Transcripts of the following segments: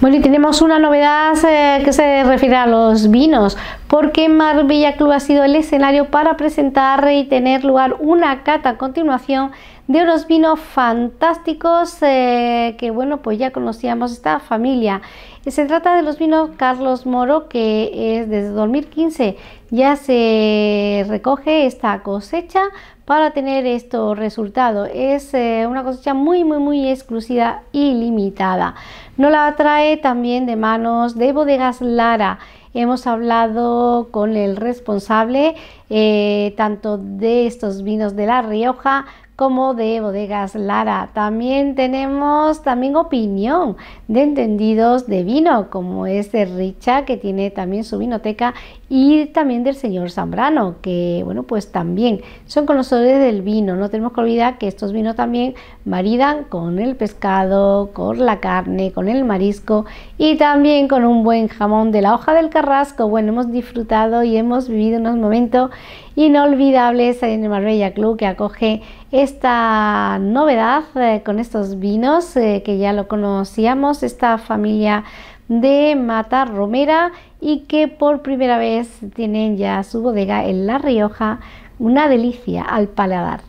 Bueno, y tenemos una novedad eh, que se refiere a los vinos, porque Marbella Club ha sido el escenario para presentar y tener lugar una cata a continuación de unos vinos fantásticos eh, que, bueno, pues ya conocíamos esta familia. Se trata de los vinos Carlos Moro, que es desde 2015 ya se recoge esta cosecha para tener estos resultados. Es eh, una cosecha muy, muy, muy exclusiva y limitada. Nos la trae también de manos de Bodegas Lara. Hemos hablado con el responsable eh, tanto de estos vinos de La Rioja como de Bodegas Lara. También tenemos también opinión de entendidos de vino, como es de Richa, que tiene también su vinoteca, y también del señor Zambrano, que bueno, pues también son conocedores del vino. No tenemos que olvidar que estos vinos también maridan con el pescado, con la carne, con el marisco y también con un buen jamón de la hoja del carrasco. Bueno, hemos disfrutado y hemos vivido unos momentos inolvidables en el Marbella Club que acoge esta novedad eh, con estos vinos eh, que ya lo conocíamos, esta familia de Mata Romera y que por primera vez tienen ya su bodega en La Rioja, una delicia al paladar.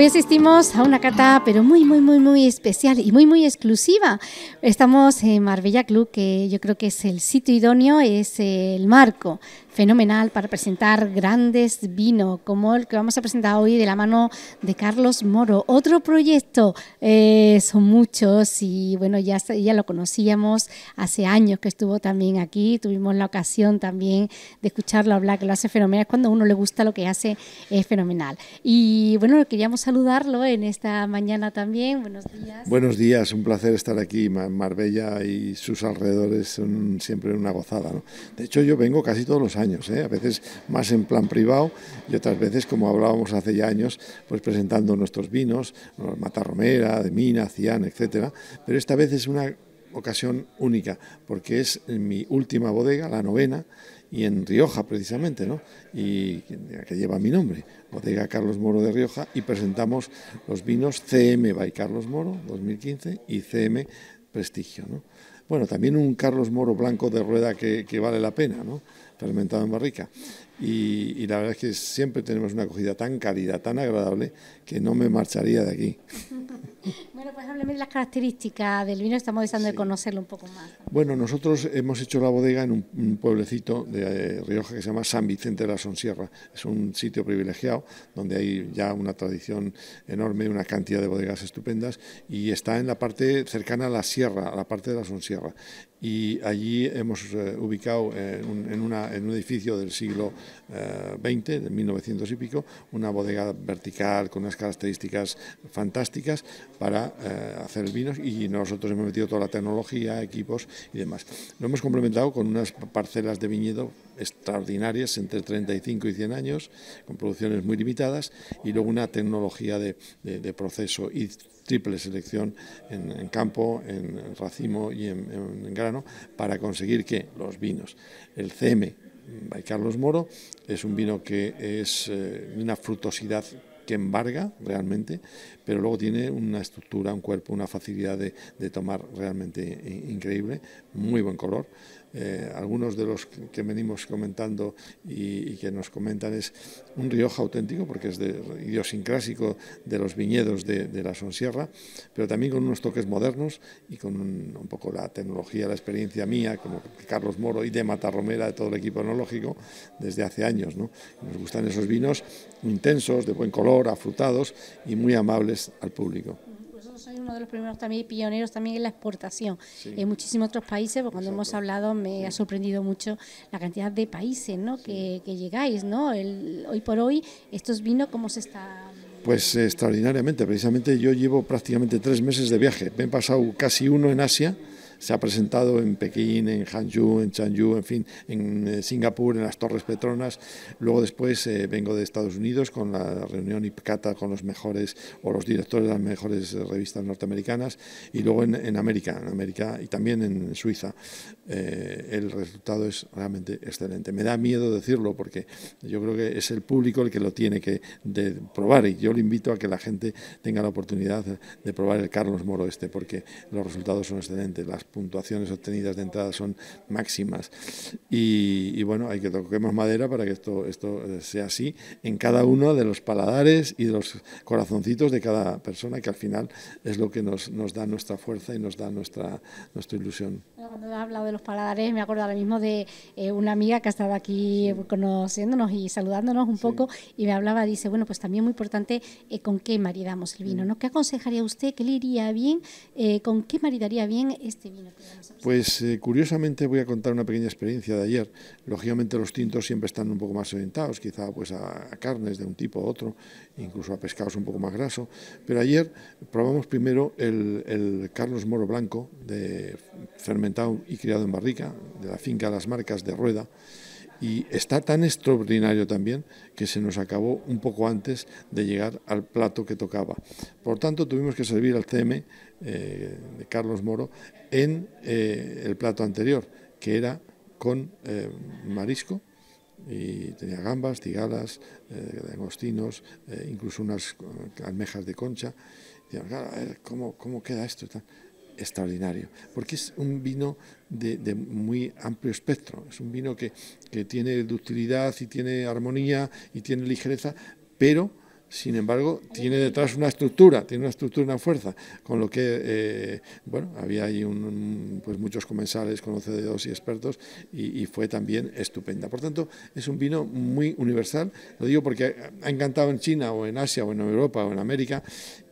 Hoy asistimos a una cata, pero muy, muy, muy, muy especial y muy, muy exclusiva. Estamos en Marbella Club, que yo creo que es el sitio idóneo, es el marco fenomenal para presentar grandes vinos, como el que vamos a presentar hoy de la mano de Carlos Moro. Otro proyecto, eh, son muchos y bueno, ya, ya lo conocíamos hace años que estuvo también aquí, tuvimos la ocasión también de escucharlo hablar, que lo hace fenomenal, cuando a uno le gusta lo que hace es fenomenal. Y bueno, queríamos saludarlo en esta mañana también. Buenos días. Buenos días, un placer estar aquí. Marbella y sus alrededores son siempre una gozada. ¿no? De hecho, yo vengo casi todos los años, ¿eh? a veces más en plan privado y otras veces, como hablábamos hace ya años, pues presentando nuestros vinos, Matarromera, de Mina, Cian, etcétera. Pero esta vez es una ocasión única, porque es mi última bodega, la novena, y en Rioja precisamente, ¿no? y que lleva mi nombre, Bodega Carlos Moro de Rioja, y presentamos los vinos CM by Carlos Moro 2015 y CM Prestigio. ¿no? Bueno, también un Carlos Moro blanco de rueda que vale la pena, ¿no? Fermentado en barrica. Y, la verdad es que siempre tenemos una acogida tan cálida, tan agradable, que no me marcharía de aquí. Bueno, pues hábleme de las características del vino, estamos deseando de conocerlo un poco más. Bueno, nosotros hemos hecho la bodega en un, pueblecito de eh, Rioja que se llama San Vicente de la Sonsierra. Es un sitio privilegiado donde hay ya una tradición enorme, una cantidad de bodegas estupendas y está en la parte cercana a la sierra, a la parte de la Sonsierra. Y allí hemos eh, ubicado en, en, un edificio del siglo XX, de 1900 y pico, una bodega vertical con unas características fantásticas para eh, hacer vinos y nosotros hemos metido toda la tecnología, equipos y demás. Lo hemos complementado con unas parcelas de viñedo extraordinarias entre 35 y 100 años, con producciones muy limitadas y luego una tecnología de, proceso y triple selección en, campo, en racimo y en, grano para conseguir que los vinos, el CM by Carlos Moro, es un vino que es eh, una frutosidad que embarga realmente, pero luego tiene una estructura, un cuerpo, una facilidad de, tomar realmente increíble, muy buen color, eh, algunos de los que venimos comentando y, que nos comentan es un Rioja auténtico, porque es de, idiosincrásico de los viñedos de, la Sonsierra, pero también con unos toques modernos y con un, poco la tecnología, la experiencia mía, como Carlos Moro y de Matarromera, de todo el equipo enológico, desde hace años. ¿no? Nos gustan esos vinos intensos, de buen color, afrutados y muy amables al público soy uno de los primeros también pioneros también en la exportación en muchísimos otros países, porque cuando hemos hablado me ha sorprendido mucho la cantidad de países ¿no? que, llegáis, ¿no? El, hoy por hoy, estos vinos, ¿cómo se está...? Pues extraordinariamente, precisamente yo llevo prácticamente tres meses de viaje, me he pasado casi uno en Asia, se ha presentado en Pekín, en Hangzhou, en Changzhou, en fin, en eh, Singapur, en las Torres Petronas. Luego después eh, vengo de Estados Unidos con la reunión IPCATA con los mejores o los directores de las mejores eh, revistas norteamericanas y luego en, América, en América y también en Suiza. el resultado es realmente excelente. Me da miedo decirlo porque yo creo que es el público el que lo tiene que probar y yo le invito a que la gente tenga la oportunidad de probar el Carlos Moro este porque los resultados son excelentes. Puntuaciones obtenidas de entrada son máximas. Y, bueno, hay que toquemos madera para que esto, esto sea así en cada uno de los paladares y de los corazoncitos de cada persona, que al final es lo que nos, nos da nuestra fuerza y nos da nuestra, nuestra ilusión. Cuando he hablado de los paladares, me acuerdo ahora mismo de eh, una amiga que ha estado aquí conociéndonos y saludándonos un poco y me hablaba, dice, bueno, pues también muy importante eh, con qué maridamos el vino, ¿no? ¿Qué aconsejaría usted? ¿Qué le iría bien? Eh, ¿Con qué maridaría bien este vino? Pues curiosamente voy a contar una pequeña experiencia de ayer. Lógicamente los tintos siempre están un poco más orientados, quizá pues a, carnes de un tipo u otro, incluso a pescados un poco más graso, pero ayer probamos primero el, el Carlos Moro Blanco de fermentado y criado en barrica, de la finca Las Marcas de Rueda, y está tan extraordinario también que se nos acabó un poco antes de llegar al plato que tocaba. Por tanto, tuvimos que servir al CM eh, de Carlos Moro en eh, el plato anterior, que era con eh, marisco, y tenía gambas, cigalas, agostinos, incluso unas almejas de concha. Y, ¿cómo, ¿cómo queda esto? Extraordinario, porque es un vino de, muy amplio espectro, es un vino que, que tiene ductilidad y tiene armonía y tiene ligereza, pero sin embargo, tiene detrás una estructura, tiene una estructura, una fuerza, con lo que, eh, bueno, había ahí un, pues muchos comensales conocedores y expertos y, fue también estupenda. Por tanto, es un vino muy universal, lo digo porque ha encantado en China o en Asia o en Europa o en América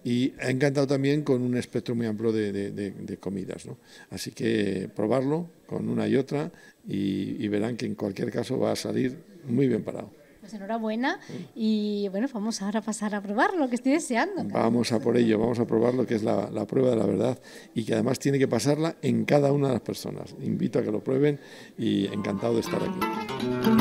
y ha encantado también con un espectro muy amplio de, comidas. ¿no? Así que probarlo con una y otra y verán que en cualquier caso va a salir muy bien parado. Pues enhorabuena y bueno, vamos ahora a pasar a probar lo que estoy deseando. Vamos a por ello, vamos a probar lo que es la, la, prueba de la verdad y que además tiene que pasarla en cada una de las personas. Invito a que lo prueben y encantado de estar aquí.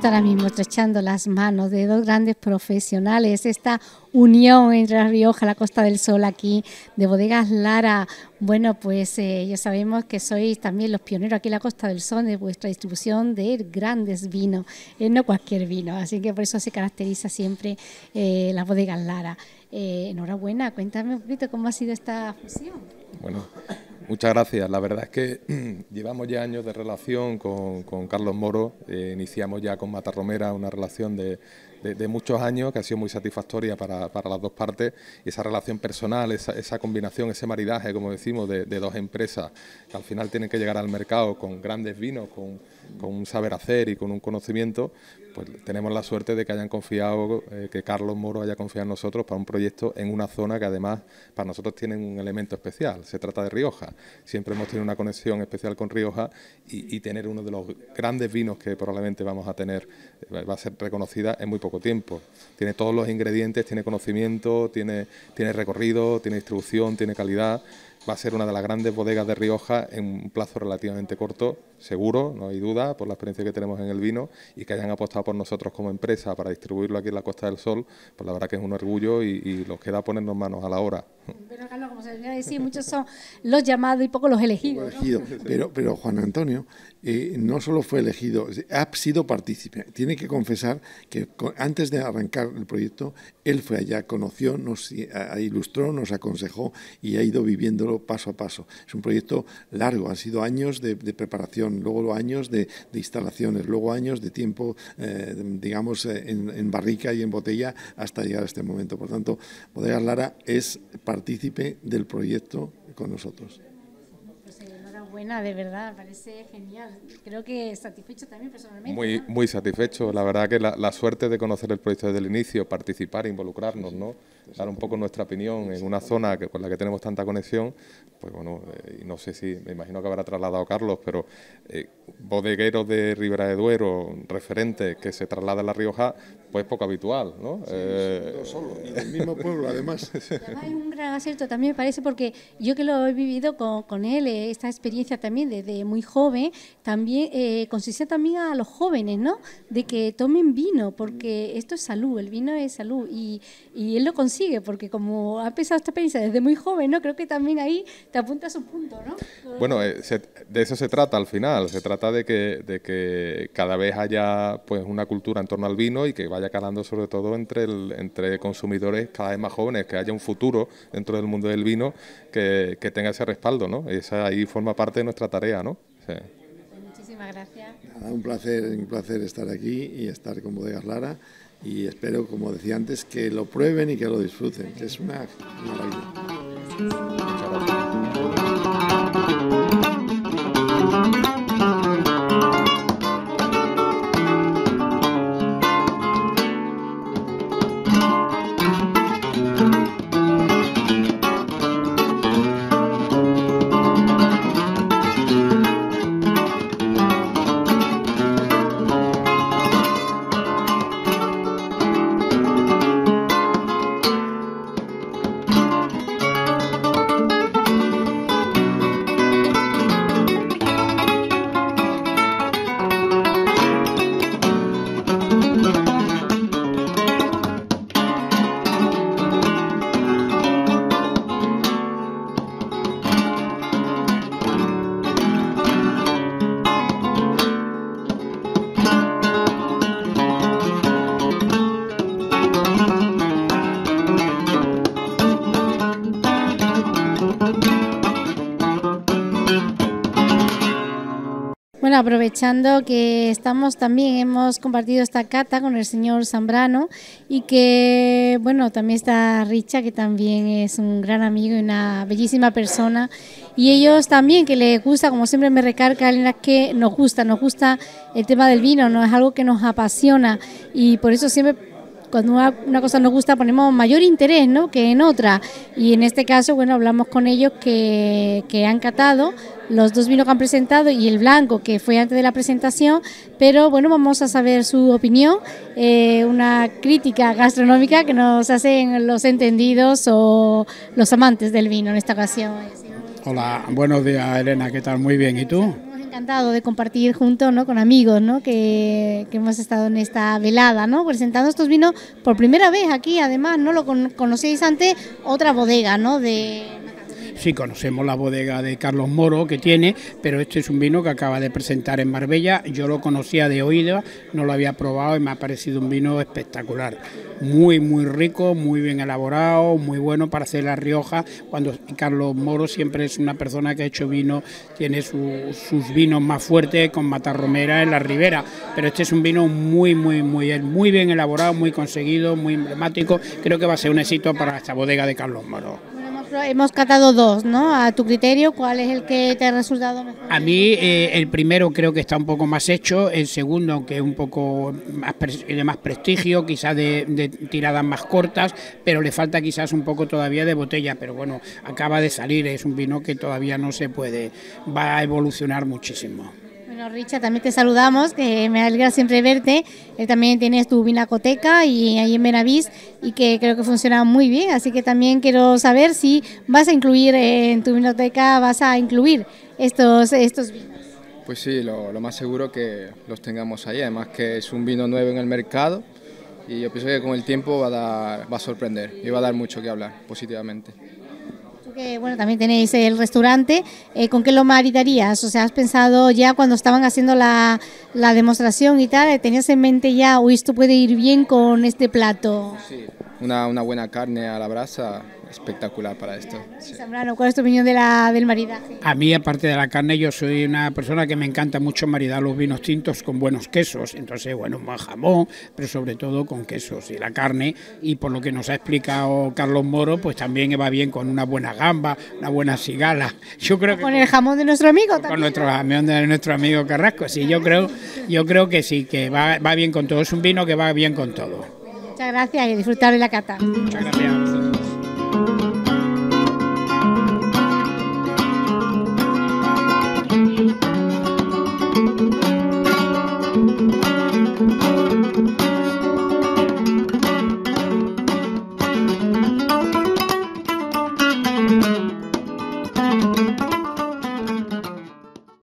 Ahora mismo estrechando las manos de dos grandes profesionales, esta unión entre La Rioja, la Costa del Sol aquí, de Bodegas Lara. Bueno, pues eh, ya sabemos que sois también los pioneros aquí en la Costa del Sol de vuestra distribución de grandes vinos, eh, no cualquier vino, así que por eso se caracteriza siempre eh, la Bodegas Lara. enhorabuena, cuéntame un poquito cómo ha sido esta fusión. Bueno, Muchas gracias. La verdad es que llevamos ya años de relación con, Carlos Moro. Eh, iniciamos ya con Mata Romera una relación de, muchos años que ha sido muy satisfactoria para, las dos partes. Y esa relación personal, esa, combinación, ese maridaje, como decimos, de, dos empresas que al final tienen que llegar al mercado con grandes vinos, con, con un saber hacer y con un conocimiento, pues tenemos la suerte de que hayan confiado, eh, que Carlos Moro haya confiado en nosotros para un proyecto en una zona que además para nosotros tiene un elemento especial. Se trata de Rioja. Siempre hemos tenido una conexión especial con Rioja y, tener uno de los grandes vinos que probablemente vamos a tener, eh, va a ser reconocida, es muy poco tiempo. Tiene todos los ingredientes, tiene conocimiento, tiene, tiene recorrido, tiene distribución, tiene calidad va a ser una de las grandes bodegas de Rioja en un plazo relativamente corto, seguro, no hay duda, por la experiencia que tenemos en el vino y que hayan apostado por nosotros como empresa para distribuirlo aquí en la Costa del Sol, pues la verdad que es un orgullo y, y nos queda ponernos manos a la Carlos, como se debería decir, muchos son los llamados y pocos los elegidos. Pero, pero Juan Antonio eh, no solo fue elegido, ha sido partícipe. Tiene que confesar que antes de arrancar el proyecto, él fue allá, conoció, nos ilustró, nos aconsejó y ha ido viviéndolo paso a paso. Es un proyecto largo, han sido años de, preparación, luego años de, instalaciones, luego años de tiempo, eh, digamos, eh, en, en, barrica y en botella hasta llegar a este momento. Por tanto, Bodegas Lara es partícipe del proyecto con nosotros buena, de verdad, parece genial. Creo que satisfecho también personalmente. Muy, muy satisfecho, la verdad que la, suerte de conocer el proyecto desde el inicio, participar, involucrarnos, ¿no? Dar un poco nuestra opinión en una zona que, con la que tenemos tanta conexión, pues bueno, eh, y no sé si, me imagino que habrá trasladado Carlos, pero eh, bodegueros de Ribera de Duero, referentes que se trasladan a La Rioja, pues poco habitual, ¿no? Sí, eh, solo, y del mismo pueblo además. además es un gran acierto también me parece porque yo que lo he vivido con, con él, esta experiencia también desde muy joven, también eh, consiste también a los jóvenes, ¿no? De que tomen vino, porque esto es salud, el vino es salud, y, y él lo consigue, porque como ha empezado esta experiencia desde muy joven, ¿no? Creo que también ahí te apunta a su punto, ¿no? Bueno, eh, de eso se trata al final, se trata de que, de que cada vez haya pues una cultura en torno al vino y que vaya calando sobre todo entre, el, entre consumidores cada vez más jóvenes, que haya un futuro dentro del mundo del vino que, que tenga ese respaldo, ¿no? Esa ahí forma parte de nuestra tarea, ¿no? Muchísimas gracias. un placer, un placer estar aquí y estar con Bodegas Lara y espero, como decía antes, que lo prueben y que lo disfruten, que es una maravilla. Aprovechando que estamos también, hemos compartido esta cata con el señor Zambrano y que, bueno, también está Richa, que también es un gran amigo y una bellísima persona. Y ellos también, que les gusta, como siempre me recarga, que nos gusta, nos gusta el tema del vino, no es algo que nos apasiona y por eso siempre cuando una, cosa nos gusta ponemos mayor interés ¿no? que en otra. Y en este caso, bueno, hablamos con ellos que, que han catado los dos vinos que han presentado y el blanco que fue antes de la presentación, pero bueno, vamos a saber su opinión, eh, una crítica gastronómica que nos hacen los entendidos o los amantes del vino en esta ocasión. Hola, buenos días Elena, ¿qué tal? Muy bien, ¿y tú? encantado de compartir junto ¿no? con amigos ¿no? que, que, hemos estado en esta velada, ¿no? presentando estos vinos por primera vez aquí, además, ¿no? lo conocéis antes, otra bodega ¿no? de Sí, conocemos la bodega de Carlos Moro que tiene, pero este es un vino que acaba de presentar en Marbella. Yo lo conocía de oído, no lo había probado y me ha parecido un vino espectacular. Muy, muy rico, muy bien elaborado, muy bueno para hacer la Rioja. Cuando Carlos Moro siempre es una persona que ha hecho vino, tiene sus vinos más fuertes con Matarromera en la Ribera, pero este es un vino muy, muy, muy, muy bien elaborado, muy conseguido, muy emblemático. Creo que va a ser un éxito para esta bodega de Carlos Moro hemos catado dos, ¿no? A tu criterio, ¿cuál es el que te ha resultado mejor? A mí eh, el primero creo que está un poco más hecho, el segundo que es un poco más de más prestigio, quizás de, tiradas más cortas, pero le falta quizás un poco todavía de botella, pero bueno, acaba de salir, es un vino que todavía no se puede, va a evolucionar muchísimo. Bueno, Richa, también te saludamos, que me alegra siempre verte. Él también tienes tu vinacoteca y ahí en Benavís y que creo que funciona muy bien, así que también quiero saber si vas a incluir en tu vinoteca, vas a incluir estos, estos vinos. Pues sí, lo, más seguro que los tengamos ahí, además que es un vino nuevo en el mercado y yo pienso que con el tiempo va a, dar, va a sorprender y va a dar mucho que hablar positivamente que bueno, también tenéis el restaurante, eh, ¿con qué lo maridarías? O sea, ¿has pensado ya cuando estaban haciendo la, la demostración y tal, tenías en mente ya, o esto puede ir bien con este plato? Sí, una, una buena carne a la brasa espectacular para esto. ¿cuál es tu opinión de la, del maridaje? A mí, aparte de la carne, yo soy una persona que me encanta mucho maridar los vinos tintos con buenos quesos. Entonces, bueno, un buen jamón, pero sobre todo con quesos y la carne. Y por lo que nos ha explicado Carlos Moro, pues también va bien con una buena gamba, una buena cigala. Yo creo que con el jamón de nuestro amigo también. Con nuestro jamón de nuestro amigo Carrasco. Sí, yo creo, yo creo que sí, que va, va bien con todo. Es un vino que va bien con todo. Muchas gracias y disfrutar de la cata. Muchas gracias.